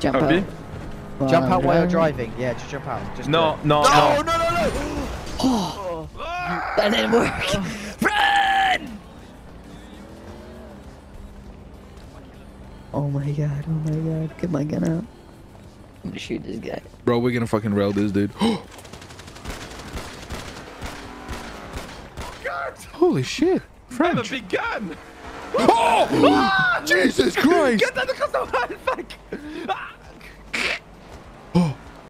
Jump out. Jump out while you're driving. Yeah, just jump out. Just No, no, No, no. no, no, no. Oh, that didn't work. Run! Oh my god, oh my god. Get my gun out. I'm gonna shoot this guy. Bro, we're gonna fucking rail this dude. Oh Holy shit. I have a big gun. Oh! Ah! Jesus Christ! Get out of the car! Fuck!